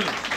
Jones.